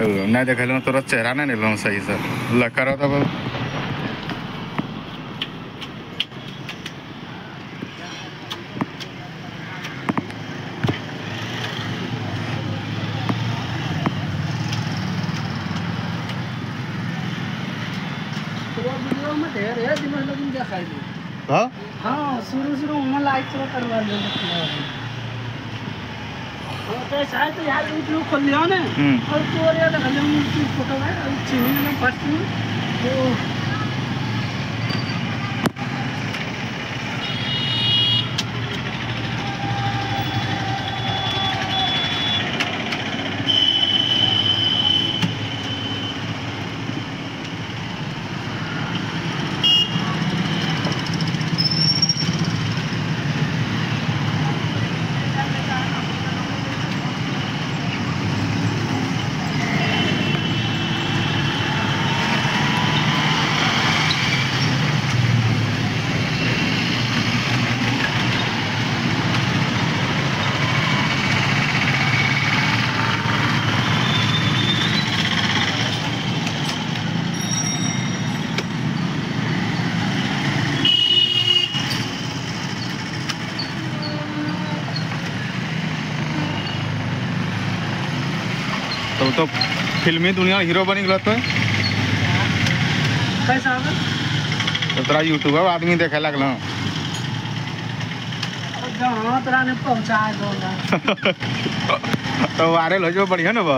नहीं देखल तोरा चेहरा नहीं निकल सही से लकर तब में है हाँ हाँ शुरू शुरू में लाइक करवा लो तो तो यार खोल लिया ना हम्म। और तो यार फ़ोटो है चीनी में फ़र्स्ट में तो तो तो फिल्मी दुनिया हीरो बनी गलत है। कैसा तो तोरा यूट्यूबर आदमी देखे लगल। तो वायरल हो जाओ बढ़िया ना बा।